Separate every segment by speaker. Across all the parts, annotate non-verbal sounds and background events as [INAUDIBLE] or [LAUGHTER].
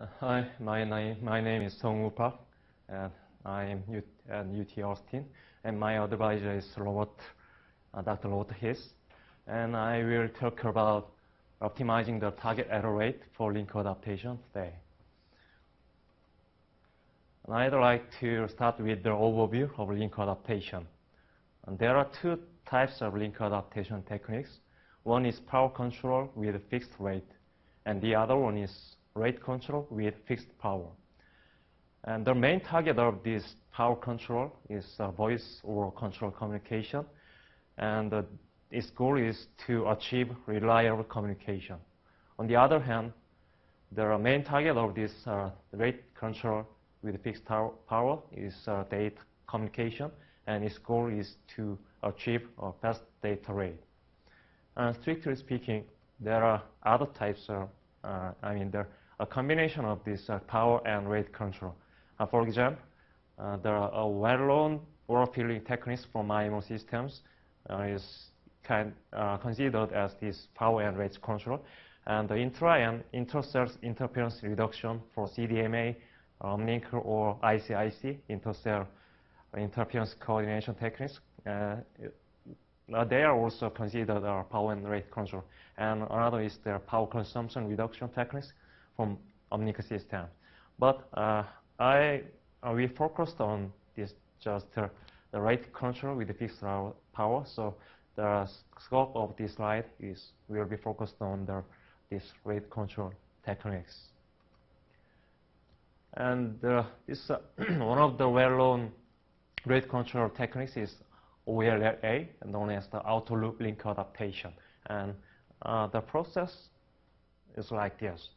Speaker 1: Uh, hi, my name, my name is Song Park, and I am at UT Austin, and my advisor is Robert, uh, Dr. Robert Heath, and I will talk about optimizing the target error rate for link adaptation today. And I'd like to start with the overview of link adaptation. And there are two types of link adaptation techniques. One is power control with fixed rate, and the other one is rate control with fixed power. And the main target of this power control is uh, voice or control communication. And uh, its goal is to achieve reliable communication. On the other hand, the main target of this uh, rate control with fixed power is uh, data communication, and its goal is to achieve a fast data rate. And strictly speaking, there are other types of, I mean, there a combination of this uh, power and rate control. Uh, for example, uh, there are well-known water filling techniques from MIMO systems is considered as this power and rate control. And the intra and inter-cell interference reduction for CDMA, um, or ICIC, intercell interference coordination techniques, uh, they are also considered our power and rate control. And another is their power consumption reduction techniques from Omnica system. But uh, I, uh, we focused on this just uh, the rate control with the fixed power. So the scope of this slide is will be focused on the, this rate control techniques. And uh, this uh, [CLEARS THROAT] one of the well-known rate control techniques is OLLA, known as the outer loop link adaptation. And uh, the process is like this.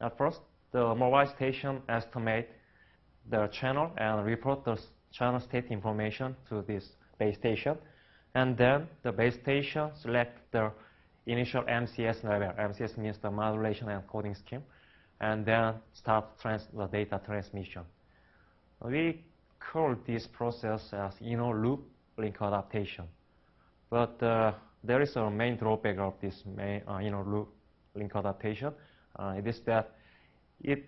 Speaker 1: At first, the mobile station estimate the channel and report the channel state information to this base station. And then the base station select the initial MCS level. MCS means the modulation and coding scheme. And then start the data transmission. We call this process as inner loop link adaptation. But uh, there is a main drawback of this main, uh, inner loop link adaptation. Uh, it is that it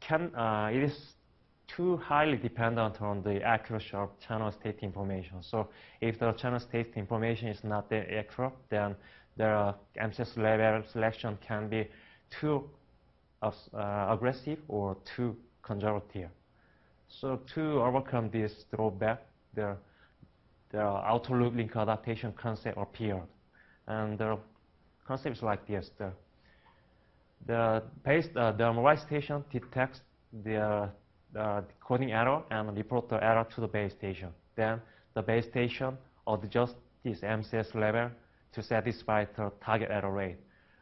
Speaker 1: can uh, it is too highly dependent on the accuracy of channel state information. So if the channel state information is not accurate, then the MCS level selection can be too uh, aggressive or too conservative. So to overcome this drawback, the, the outer loop link adaptation concept appeared. And the concept is like this. The the base, uh, the mobile station detects the, uh, coding error and report the error to the base station. Then the base station adjusts this MCS level to satisfy the target error rate.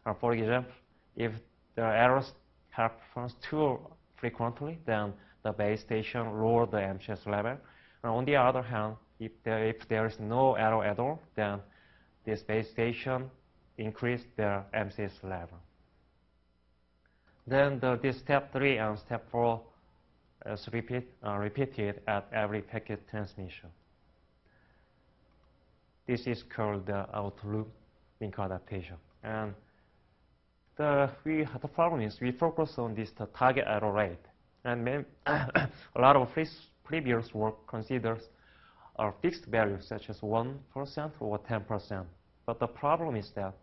Speaker 1: Uh, for example, if the errors happens too frequently, then the base station lower the MCS level. And on the other hand, if there, if there is no error at all, then this base station increase the MCS level. Then the, this step 3 and step 4 is repeat, uh, repeated at every packet transmission. This is called the outer loop link adaptation. And the, we, have the problem is we focus on this target error rate. And [COUGHS] a lot of previous work considers a fixed value such as 1% or 10%. But the problem is that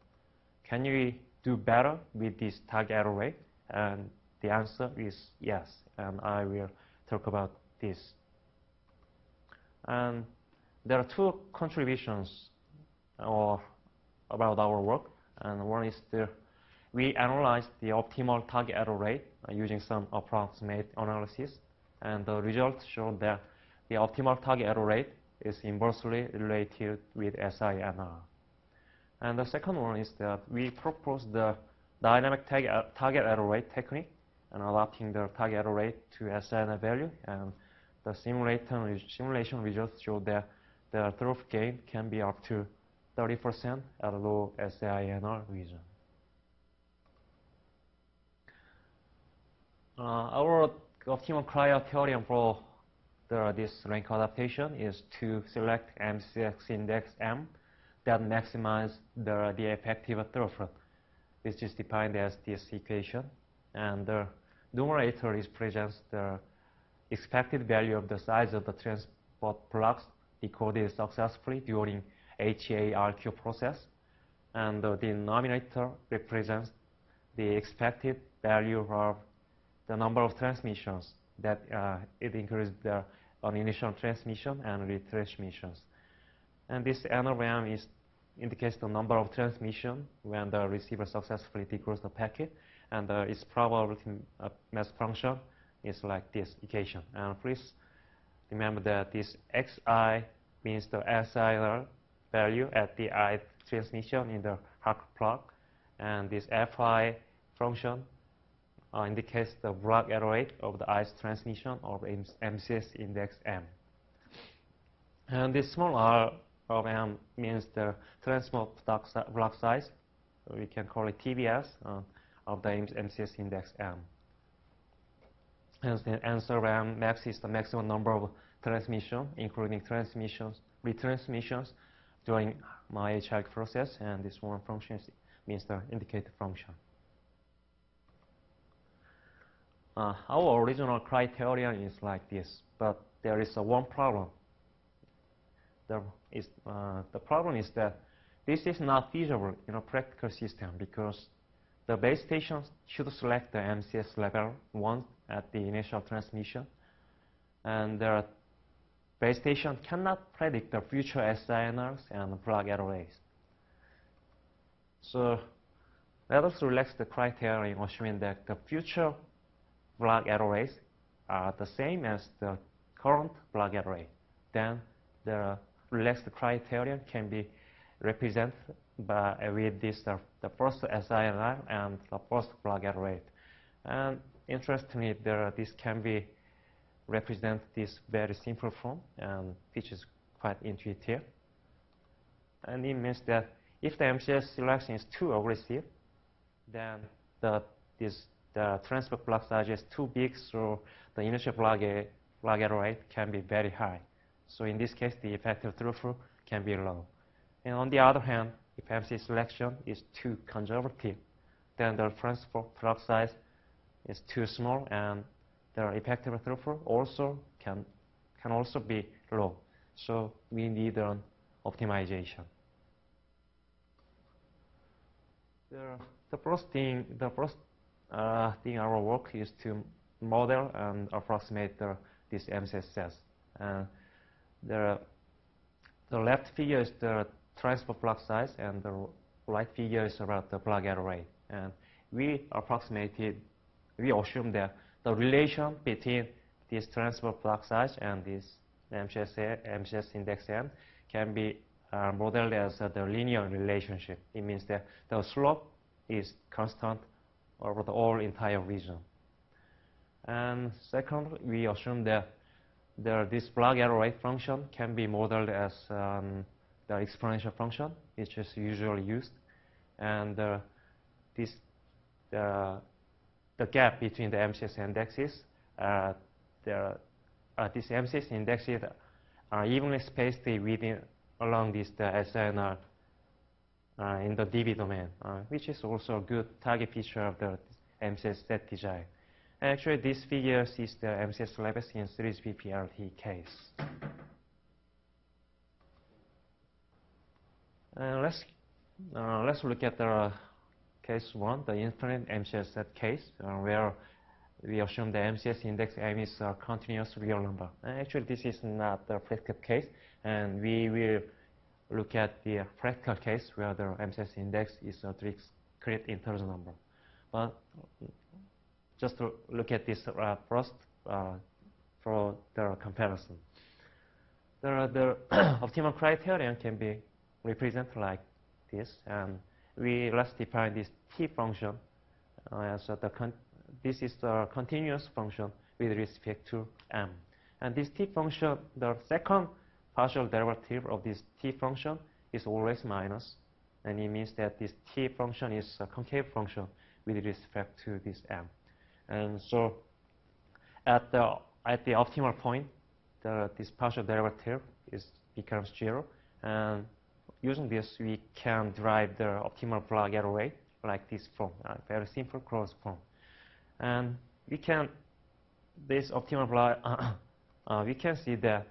Speaker 1: can we do better with this target error rate? And the answer is yes, and I will talk about this. And there are two contributions or about our work, and one is the we analyzed the optimal target error rate uh, using some approximate analysis, and the results show that the optimal target error rate is inversely related with SINR. And the second one is that we propose the dynamic uh, target error rate technique and adapting the target error rate to SNR value. And the simulation, simulation results show that the throughput gain can be up to 30% at a low SINR region. Uh, our optimal criterion for the, this rank adaptation is to select MCS index M that maximize the, the effective throughput which is defined as this equation. And the numerator represents the expected value of the size of the transport blocks decoded successfully during HARQ process. And the denominator represents the expected value of the number of transmissions that uh, it includes the on initial transmission and retransmissions. And this NRM is indicates the number of transmission when the receiver successfully decodes the packet, and uh, its probability uh, mass function is like this equation. And please remember that this xi means the SIR value at the i transmission in the HARQ block, and this fi function uh, indicates the block error rate of the ice transmission of MCS index M. And this small r of M means the transport block size. We can call it TBS uh, of the MCS index M. And the answer M max is the maximum number of transmission, including transmissions, retransmissions during my HARQ process, and this one function means the indicator function. Uh, our original criterion is like this, but there is a one problem. Is, uh, the problem is that this is not feasible in a practical system because the base stations should select the MCS level 1 at the initial transmission, and the base station cannot predict the future SINRs and error rates. So let us relax the criteria assuming that the future block rates are the same as the current block rate. Then the relaxed criterion can be represented by, with this uh, the first SINR and the first block rate. And interestingly, there, this can be represent this very simple form, and which is quite intuitive. And it means that if the MCS selection is too aggressive, then the this the transport block size is too big, so the initial block, block error rate can be very high. So in this case, the effective throughput can be low. And on the other hand, if MC selection is too conservative, then the transport block size is too small and the effective throughput also can, can also be low. So we need an optimization. The, the first thing, the first uh, thing our work is to model and approximate the, this MCS cells. Uh, the, the left figure is the transport block size, and the right figure is about the error rate. And we approximated, we assume that the relation between this transport block size and this MCS, MCS index n can be uh, modeled as uh, the linear relationship. It means that the slope is constant over the whole entire region. And second, we assume that the, this block error rate function can be modeled as um, the exponential function, which is usually used. And uh, this, the, the gap between the MCS indexes, uh, the, uh, these MCS indexes are evenly spaced within along this the SNR uh, in the DB domain, uh, which is also a good target feature of the MCS set design. Actually, this figure is the MCS syllabus in 3GPP LTE case. Uh, let's uh, let's look at the case one, the infinite MCS set case, uh, where we assume the MCS index M is a continuous real number. actually, this is not the practical case, and we will look at the practical case where the MCS index is a discrete integer number. But just to look at this uh, first uh, for the comparison. The, the [CLEARS THROAT] optimal criterion can be represented like this, and we let's define this t function uh, as the this is the continuous function with respect to m. And this t function, the second partial derivative of this t function is always minus, and it means that this t function is a concave function with respect to this m. And so at the, at the optimal point, the, this partial derivative is, becomes zero. And using this, we can derive the optimal error rate like this form, a very simple closed form. And we can, this optimal block, [COUGHS] uh, we can see that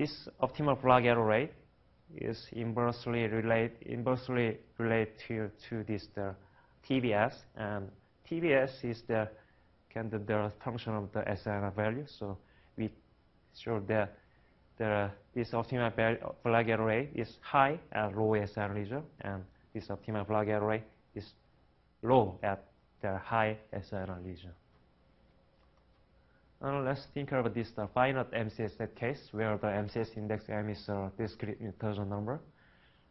Speaker 1: this optimal block error rate is inversely related inversely to, to this the TBS and TBS is the kind of the function of the SNR value. So we show that the this optimal block error rate is high at low SNR region and this optimal block error rate is low at the high SNR region. Uh, let's think about this the finite MCS set case where the MCS index M is a discrete Newtonian number.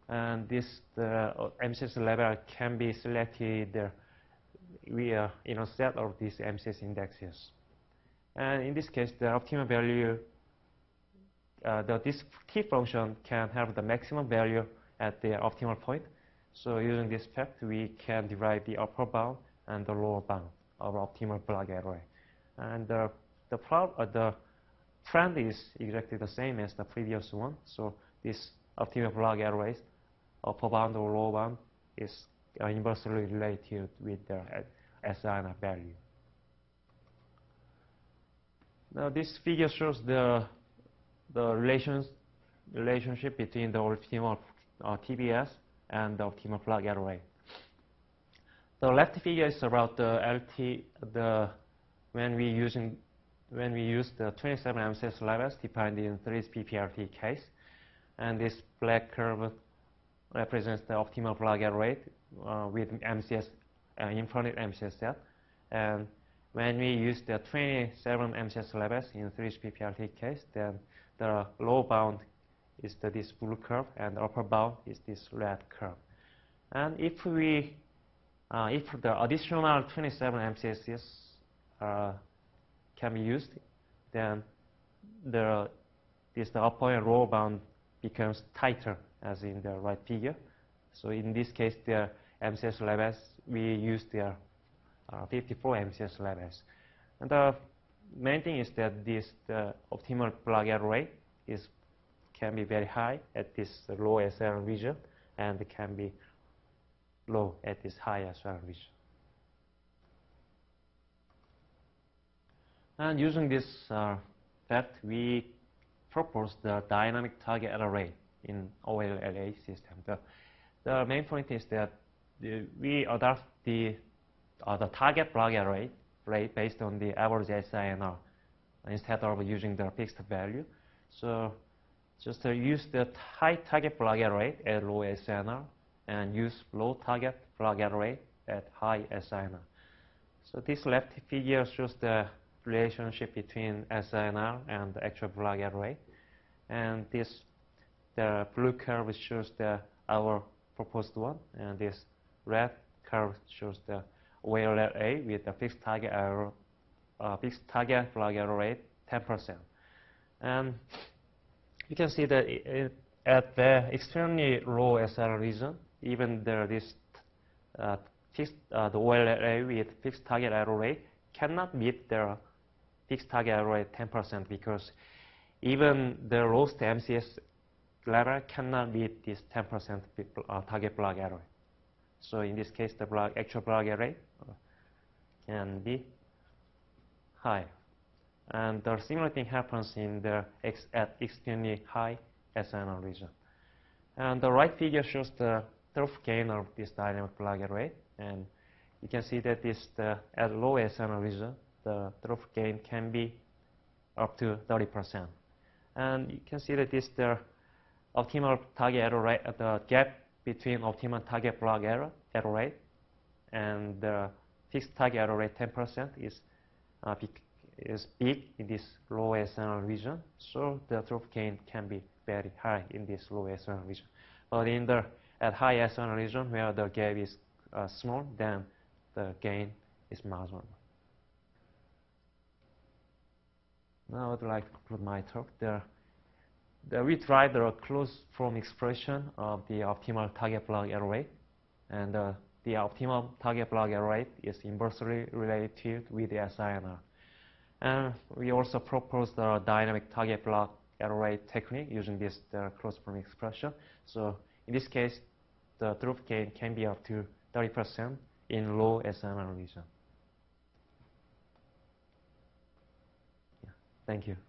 Speaker 1: And this the uh, MCS level can be selected uh, via in a set of these MCS indexes. And in this case, the optimal value, uh, the, this t function can have the maximum value at the optimal point. So using this fact, we can derive the upper bound and the lower bound of optimal block error. And the the, uh, the trend is exactly the same as the previous one. So this optimal block arrays upper bound or lower bound is uh, inversely related with the SNR value. Now this figure shows the the relations relationship between the optimal uh, TBS and the optimal block error. The left figure is about the LTE the when we using when we use the 27 MCS levels defined in 3GPP LTE case. And this black curve represents the optimal error rate uh, with MCS, uh, infinite MCS set. And when we use the 27 MCS levels in 3GPP LTE case, then the low bound is the, this blue curve and the upper bound is this red curve. And if we, uh, if the additional 27 MCSs uh, can be used, then the this the upper and lower bound becomes tighter as in the right figure. So in this case, the MCS levels, we use the uh, 54 MCS levels. And the main thing is that this the optimal block error rate is can be very high at this low SR region and can be low at this high SR region. And using this uh, fact, we propose the dynamic target array in OLLA system. The, the main point is that the, we adopt the, uh, the target block error rate based on the average SINR instead of using the fixed value. So just uh, use the high target block error at low SINR and use low target block error at high SINR. So this left figure shows the relationship between SNR and the actual block error. And this, the blue curve shows the our proposed one, and this red curve shows the OLLA with the fixed target error, uh, fixed target block error rate 10%. And you can see that it, at the extremely low SR region, even there this uh, fixed, uh, the OLLA with fixed target error rate cannot meet the fixed target error rate 10% because even the lowest MCS level cannot meet this 10% uh, target block error. So in this case, the block, actual block error uh, can be high. And the similar thing happens in the X at extremely high SNR region. And the right figure shows the through gain of this dynamic block error. And you can see that this the, at low SNR region, the through gain can be up to 30%. And you can see that this the optimal target error rate, the gap between optimal target block error, error rate and the fixed target error rate 10% is, uh, is big in this low SNR region. So the through gain can be very high in this low SNR region. But in the at high SNR region where the gap is uh, small, then the gain is marginal. Now I would like to conclude my talk. There, there we try the closed form expression of the optimal target block error rate. And uh, the optimal target block error rate is inversely related with the SINR. And we also propose the dynamic target block error rate technique using this the closed form expression. So in this case, the throughput gain can be up to 30% in low SNR region. Thank you.